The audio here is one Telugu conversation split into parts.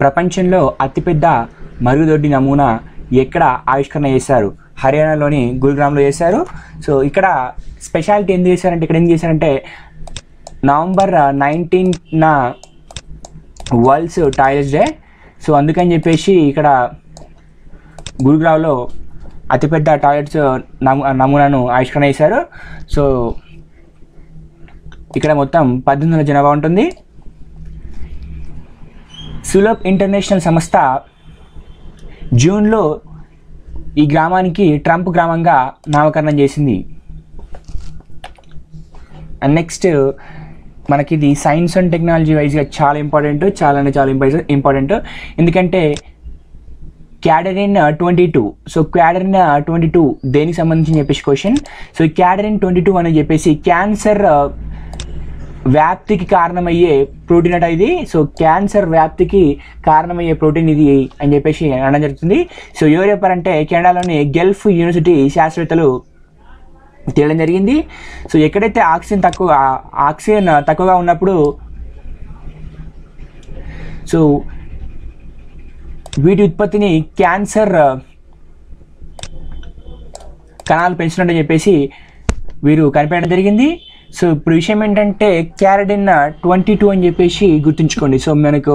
ప్రపంచంలో అతిపెద్ద మరుగుదొడ్డి నమూనా ఎక్కడ ఆవిష్కరణ చేశారు? హర్యానాలోని గురుగ్రామ్లో చేశారు. సో ఇక్కడ స్పెషాలిటీ ఎందుకు చేశారంటే ఇక్కడ ఏం చేశారంటే నవంబర్ నైన్టీన్న వరల్డ్స్ టాయిలెట్స్ డే. సో అందుకని చెప్పేసి ఇక్కడ గురుగ్రామ్లో అతిపెద్ద టాయిలెట్స్ నమూనాను ఆవిష్కరణ చేశారు. సో ఇక్కడ మొత్తం పద్దెనిమిది వందల జనాభా ఉంటుంది. సులభ్ ఇంటర్నేషనల్ సంస్థ జూన్లో ఈ గ్రామానికి ట్రంప్ గ్రామంగా నామకరణం చేసింది. అండ్ నెక్స్ట్ మనకి ఇది సైన్స్ అండ్ టెక్నాలజీ వైజ్గా చాలా ఇంపార్టెంట్ చాలా అంటే చాలా ఇంపార్టెంట్. ఎందుకంటే cadherin twenty two so cadherin twenty two దేనికి సంబంధించి చెప్పేసి question so cadherin twenty two అని చెప్పేసి క్యాన్సర్ వ్యాప్తికి కారణమయ్యే ప్రోటీన్ అట ఇది. సో క్యాన్సర్ వ్యాప్తికి కారణమయ్యే ప్రోటీన్ ఇది అని చెప్పేసి అనడం జరుగుతుంది. సో ఎవరు చెప్పారంటే కెనడాలోని గల్ఫ్ యూనివర్సిటీ శాస్త్రవేత్తలు తేయడం జరిగింది. సో ఎక్కడైతే ఆక్సిజన్ తక్కువ ఆక్సిజన్ తక్కువగా ఉన్నప్పుడు సో వీటి ఉత్పత్తిని క్యాన్సర్ కణాలు పెంచినట్టు చెప్పేసి వీరు కనిపెట్టడం జరిగింది. సో ఇప్పుడు విషయం ఏంటంటే క్యారడిన్ ట్వంటీ టూ అని చెప్పేసి గుర్తుంచుకోండి. సో మనకు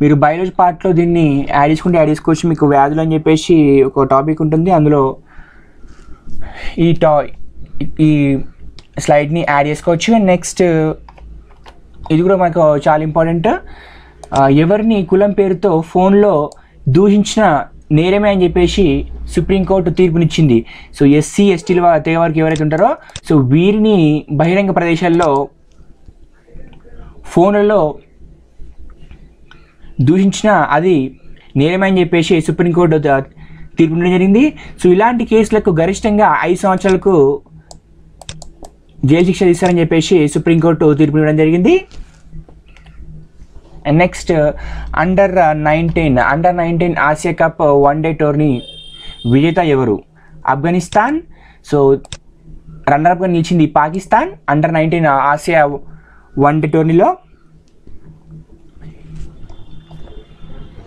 మీరు బయాలజీ పార్ట్లో దీన్ని యాడ్ చేసుకుంటే యాడ్ చేసుకోవచ్చు. మీకు వ్యాధులు అని చెప్పేసి ఒక టాపిక్ ఉంటుంది. అందులో ఈ టా ఈ స్లైడ్ని యాడ్ చేసుకోవచ్చు. అండ్ నెక్స్ట్ ఇది కూడా మనకు చాలా ఇంపార్టెంట్. ఎవరిని కులం పేరుతో ఫోన్లో దూషించిన నేరమే అని చెప్పేసి సుప్రీంకోర్టు తీర్పునిచ్చింది. సో ఎస్సీ ఎస్టీల తెగ వారికి ఎవరైతే ఉంటారో సో వీరిని బహిరంగ ప్రదేశాల్లో ఫోన్లలో దూషించిన అది నేరమే అని చెప్పేసి సుప్రీంకోర్టు తీర్పు జరిగింది. సో ఇలాంటి కేసులకు గరిష్టంగా ఐదు సంవత్సరాలకు జైలు శిక్ష ఇస్తారని చెప్పేసి సుప్రీంకోర్టు తీర్పు ఇవ్వడం జరిగింది. Next under nineteen under nineteen Asia cup one day tourney విజేత ఎవరు? ఆఫ్ఘనిస్తాన్ సో రన్నర్అప్గా నిలిచింది Pakistan under nineteen Asia one day టోర్నీలో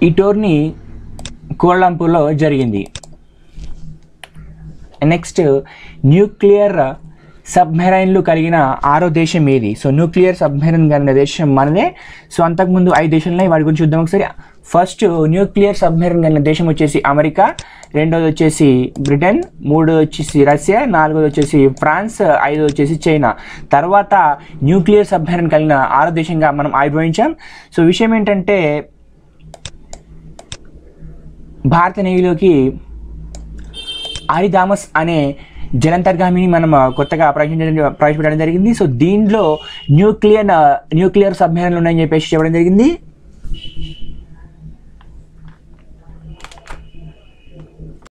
ఈ టోర్నీ కోలంపూర్లో జరిగింది. నెక్స్ట్ న్యూక్లియర్ సబ్మెరైన్లు కలిగిన ఆరో దేశం ఏది? సో న్యూక్లియర్ సబ్మెరైన్ కలిగిన దేశం మనదే. సో అంతకుముందు ఐదు దేశాలు ఉన్నాయి వాటి గురించి చూద్దాం ఒకసారి. ఫస్ట్ న్యూక్లియర్ సబ్మెరైన్ కలిగిన దేశం వచ్చేసి అమెరికా. రెండోది వచ్చేసి బ్రిటన్. మూడోది వచ్చేసి రష్యా. నాలుగోది వచ్చేసి ఫ్రాన్స్. ఐదోది వచ్చేసి చైనా. తర్వాత న్యూక్లియర్ సబ్మెరైన్ కలిగిన ఆరో దేశంగా మనం ఆవిర్భవించాం సో విషయం ఏంటంటే భారత నేవీలోకి ఆరిదామస్ అనే జలంతర్గామిని మనం కొత్తగా ప్రవేశించడం ప్రవేశపెట్టడం జరిగింది. సో దీంట్లో న్యూక్లియర్ న్యూక్లియర్ సబ్మెరైన్లు ఉన్నాయని చెప్పేసి చెప్పడం జరిగింది.